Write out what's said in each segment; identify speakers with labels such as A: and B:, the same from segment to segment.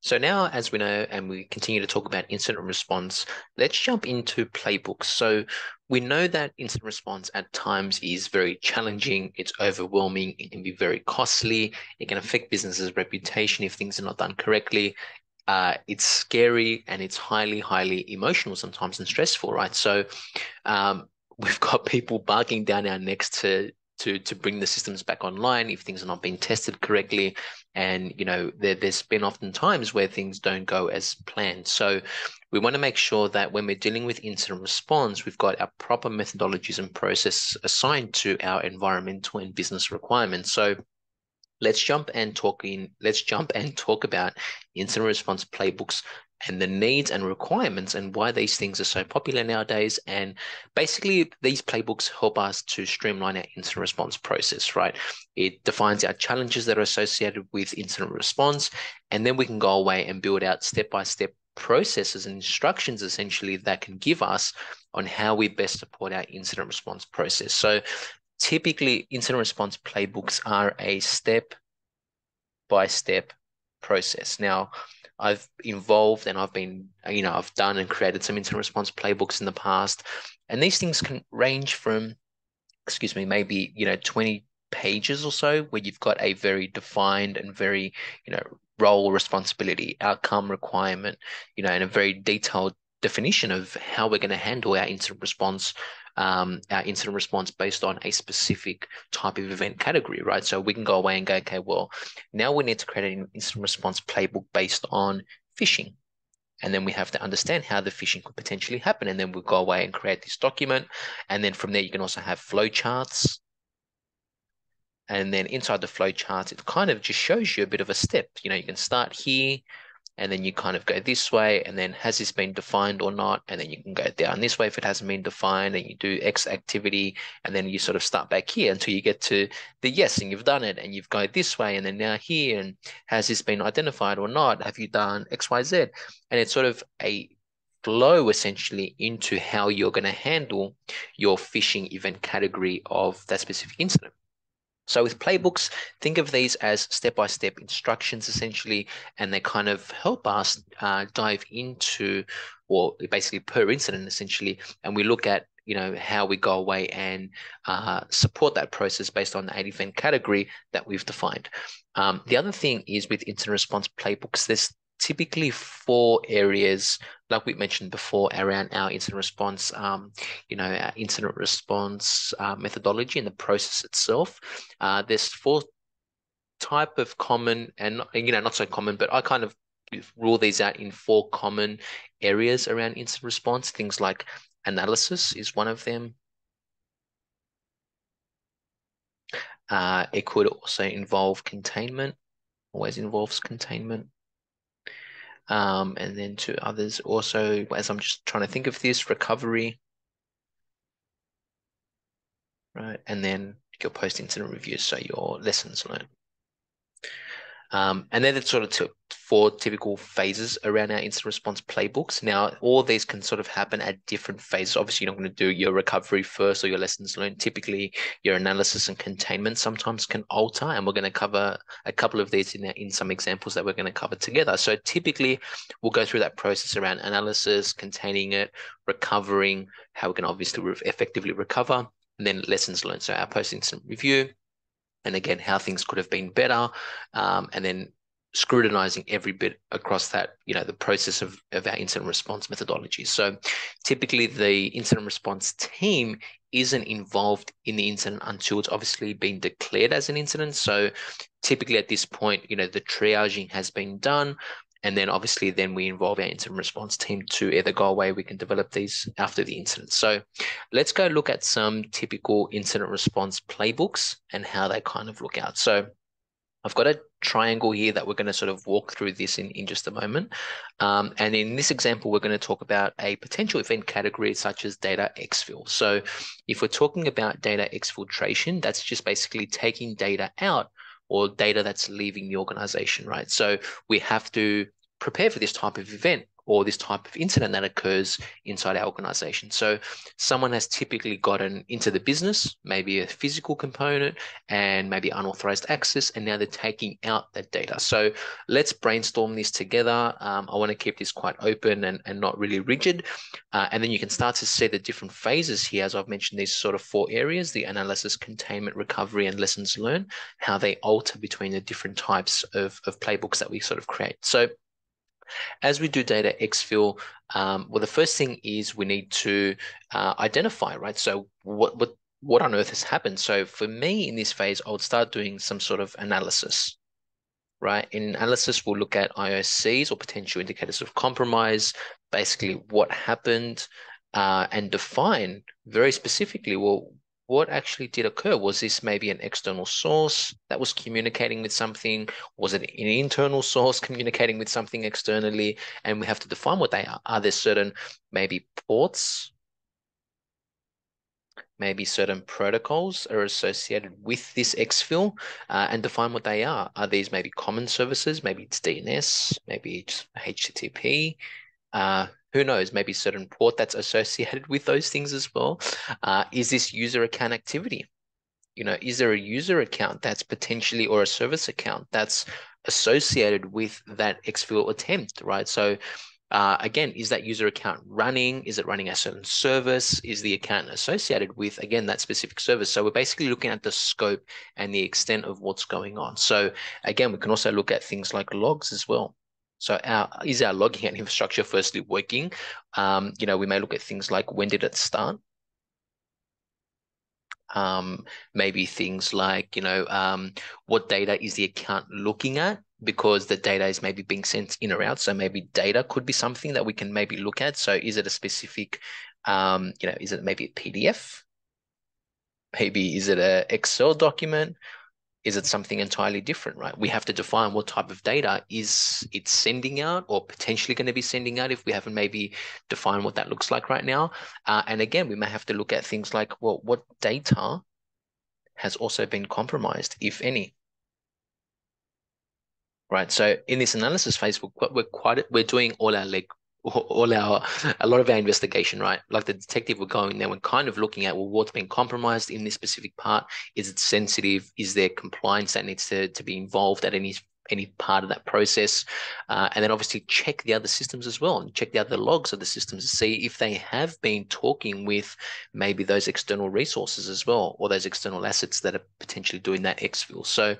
A: So now, as we know, and we continue to talk about incident response, let's jump into playbooks. So we know that incident response at times is very challenging, it's overwhelming, it can be very costly, it can affect businesses' reputation if things are not done correctly. Uh, it's scary and it's highly, highly emotional sometimes and stressful, right? So um, we've got people barking down our necks to to to bring the systems back online if things are not being tested correctly. And you know there, there's been often times where things don't go as planned. So we want to make sure that when we're dealing with incident response we've got our proper methodologies and process assigned to our environmental and business requirements. So let's jump and talk in let's jump and talk about incident response playbooks and the needs and requirements and why these things are so popular nowadays. And basically, these playbooks help us to streamline our incident response process, right? It defines our challenges that are associated with incident response, and then we can go away and build out step by step processes and instructions essentially that can give us on how we best support our incident response process. So typically incident response playbooks are a step by step process. Now, I've involved and I've been, you know, I've done and created some incident response playbooks in the past. And these things can range from, excuse me, maybe, you know, 20 pages or so, where you've got a very defined and very, you know, role, responsibility, outcome requirement, you know, and a very detailed definition of how we're going to handle our incident response um, our incident response based on a specific type of event category, right? So we can go away and go, okay, well, now we need to create an incident response playbook based on phishing. And then we have to understand how the phishing could potentially happen. And then we'll go away and create this document. And then from there, you can also have flowcharts. And then inside the flowcharts, it kind of just shows you a bit of a step. You know, you can start here, and then you kind of go this way and then has this been defined or not? And then you can go down this way if it hasn't been defined and you do x activity and then you sort of start back here until you get to the yes and you've done it and you've gone this way and then now here and has this been identified or not? Have you done xyz and it's sort of a flow essentially into how you're going to handle your phishing event category of that specific incident so with playbooks, think of these as step-by-step instructions essentially, and they kind of help us uh, dive into, or basically per incident essentially, and we look at you know how we go away and uh, support that process based on the event category that we've defined. Um, the other thing is with incident response playbooks, there's typically four areas, like we mentioned before, around our incident response, um, you know, our incident response uh, methodology and the process itself. Uh, there's four type of common and you know not so common, but I kind of rule these out in four common areas around incident response. Things like analysis is one of them. Uh, it could also involve containment, always involves containment. Um, and then to others also, as I'm just trying to think of this, recovery, right? And then your post-incident reviews, so your lessons learned. Um, and then it's sort of four typical phases around our incident response playbooks. Now, all these can sort of happen at different phases. Obviously, you're not going to do your recovery first or your lessons learned. Typically, your analysis and containment sometimes can alter, and we're going to cover a couple of these in, in some examples that we're going to cover together. So typically, we'll go through that process around analysis, containing it, recovering, how we can obviously effectively recover, and then lessons learned. So our post-incident review, and again how things could have been better um, and then scrutinizing every bit across that you know the process of, of our incident response methodology so typically the incident response team isn't involved in the incident until it's obviously been declared as an incident so typically at this point you know the triaging has been done and then obviously then we involve our incident response team to either go away, we can develop these after the incident. So let's go look at some typical incident response playbooks and how they kind of look out. So I've got a triangle here that we're going to sort of walk through this in, in just a moment. Um, and in this example, we're going to talk about a potential event category such as data exfil. So if we're talking about data exfiltration, that's just basically taking data out or data that's leaving the organization, right? So we have to prepare for this type of event or this type of incident that occurs inside our organization. So someone has typically gotten into the business, maybe a physical component and maybe unauthorized access, and now they're taking out that data. So let's brainstorm this together. Um, I want to keep this quite open and, and not really rigid. Uh, and then you can start to see the different phases here, as I've mentioned, these sort of four areas, the analysis, containment, recovery, and lessons learned, how they alter between the different types of, of playbooks that we sort of create. So as we do data exfil, um, well, the first thing is we need to uh, identify, right? So what, what, what on earth has happened? So for me in this phase, I would start doing some sort of analysis, right? In analysis, we'll look at IOCs or potential indicators of compromise, basically what happened, uh, and define very specifically, well, what actually did occur? Was this maybe an external source that was communicating with something? Was it an internal source communicating with something externally? And we have to define what they are. Are there certain maybe ports? Maybe certain protocols are associated with this exfil uh, and define what they are. Are these maybe common services? Maybe it's DNS, maybe it's HTTP. Uh, who knows, maybe certain port that's associated with those things as well. Uh, is this user account activity? You know, is there a user account that's potentially or a service account that's associated with that exfil attempt, right? So uh, again, is that user account running? Is it running a certain service? Is the account associated with, again, that specific service? So we're basically looking at the scope and the extent of what's going on. So again, we can also look at things like logs as well. So our, is our logging and infrastructure firstly working? Um, you know, we may look at things like when did it start? Um, maybe things like, you know, um, what data is the account looking at? Because the data is maybe being sent in or out. So maybe data could be something that we can maybe look at. So is it a specific, um, you know, is it maybe a PDF? Maybe is it a Excel document? Is it something entirely different, right? We have to define what type of data is it sending out or potentially going to be sending out if we haven't maybe defined what that looks like right now. Uh, and again, we may have to look at things like, well, what data has also been compromised, if any? Right. So in this analysis phase, we're, we're quite we're doing all our leg all our a lot of our investigation, right? Like the detective, we're going there, we're kind of looking at well, what's been compromised in this specific part. Is it sensitive? Is there compliance that needs to, to be involved at any any part of that process? Uh, and then obviously check the other systems as well and check the other logs of the systems to see if they have been talking with maybe those external resources as well, or those external assets that are potentially doing that exfil. So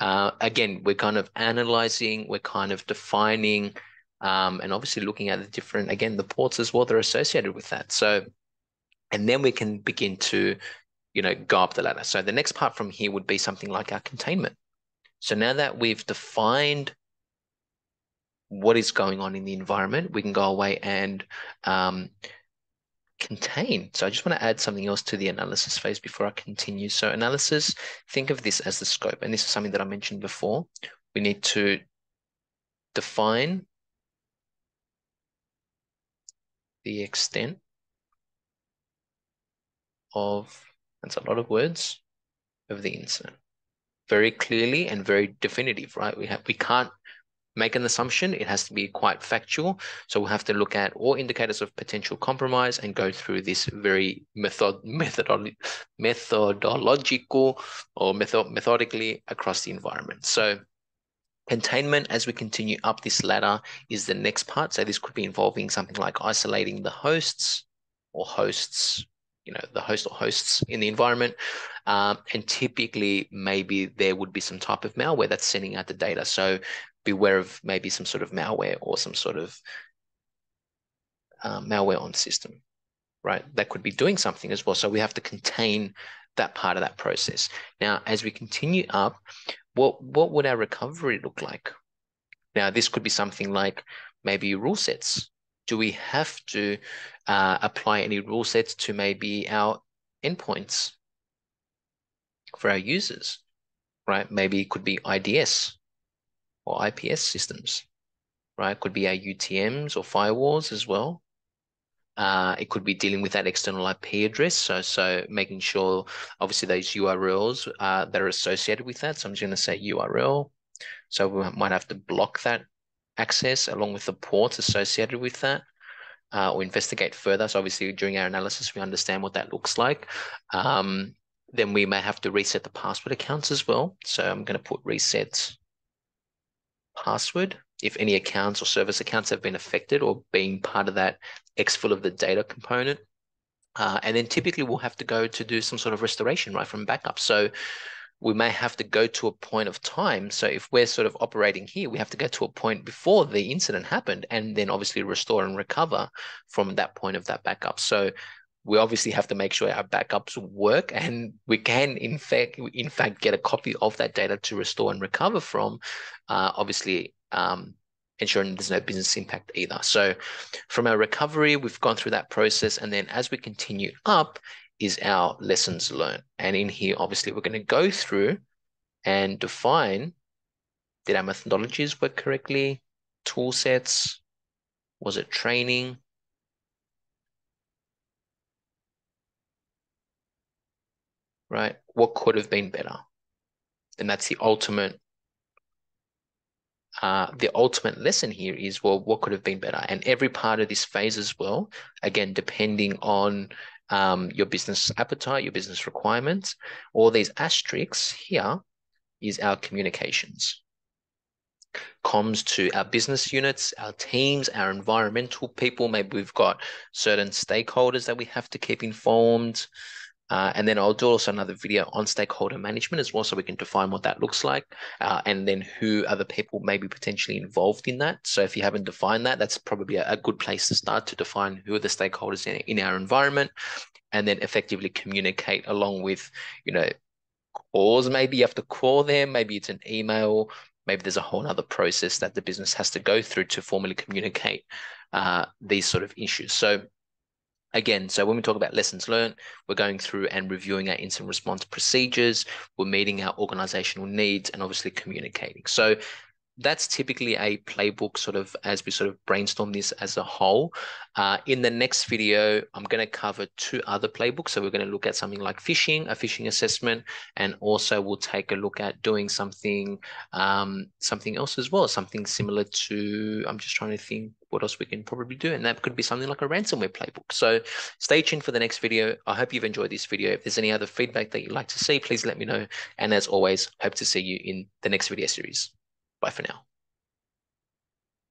A: uh, again, we're kind of analyzing, we're kind of defining um, and obviously looking at the different, again, the ports as well, they're associated with that. So, and then we can begin to, you know, go up the ladder. So the next part from here would be something like our containment. So now that we've defined what is going on in the environment, we can go away and um, contain. So I just want to add something else to the analysis phase before I continue. So analysis, think of this as the scope. And this is something that I mentioned before. We need to define the extent of, that's a lot of words, of the incident. Very clearly and very definitive, right? We have we can't make an assumption. It has to be quite factual. So we'll have to look at all indicators of potential compromise and go through this very method, methodolo methodological or method, methodically across the environment. So Containment as we continue up this ladder is the next part. So this could be involving something like isolating the hosts or hosts, you know, the host or hosts in the environment. Um, and typically maybe there would be some type of malware that's sending out the data. So beware of maybe some sort of malware or some sort of uh, malware on system, right? That could be doing something as well. So we have to contain that part of that process. Now, as we continue up, what what would our recovery look like? Now, this could be something like maybe rule sets. Do we have to uh, apply any rule sets to maybe our endpoints for our users, right? Maybe it could be IDS or IPS systems, right? Could be our UTMs or firewalls as well. Uh, it could be dealing with that external IP address. So, so making sure, obviously, those URLs uh, that are associated with that. So I'm just going to say URL. So we might have to block that access along with the ports associated with that uh, or investigate further. So obviously during our analysis, we understand what that looks like. Um, then we may have to reset the password accounts as well. So I'm going to put reset password if any accounts or service accounts have been affected or being part of that exfil of the data component. Uh, and then typically we'll have to go to do some sort of restoration, right, from backup. So we may have to go to a point of time. So if we're sort of operating here, we have to go to a point before the incident happened and then obviously restore and recover from that point of that backup. So we obviously have to make sure our backups work and we can in fact in fact get a copy of that data to restore and recover from uh, obviously um, ensuring there's no business impact either. So from our recovery we've gone through that process and then as we continue up is our lessons learned. And in here obviously we're going to go through and define did our methodologies work correctly? Tool sets? Was it training? Right? What could have been better? And that's the ultimate uh, the ultimate lesson here is well, what could have been better? And every part of this phase as well, again, depending on um, your business appetite, your business requirements, all these asterisks here is our communications. Comms to our business units, our teams, our environmental people. Maybe we've got certain stakeholders that we have to keep informed. Uh, and then I'll do also another video on stakeholder management as well, so we can define what that looks like, uh, and then who the people maybe potentially involved in that. So if you haven't defined that, that's probably a, a good place to start to define who are the stakeholders in, in our environment, and then effectively communicate along with, you know, calls. Maybe you have to call them. Maybe it's an email. Maybe there's a whole other process that the business has to go through to formally communicate uh, these sort of issues. So Again, so when we talk about lessons learned, we're going through and reviewing our incident response procedures, we're meeting our organizational needs and obviously communicating. So that's typically a playbook sort of as we sort of brainstorm this as a whole. Uh, in the next video, I'm going to cover two other playbooks. So we're going to look at something like phishing, a phishing assessment, and also we'll take a look at doing something um, something else as well, something similar to, I'm just trying to think what else we can probably do. And that could be something like a ransomware playbook. So stay tuned for the next video. I hope you've enjoyed this video. If there's any other feedback that you'd like to see, please let me know. And as always, hope to see you in the next video series. Bye for now.